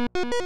Música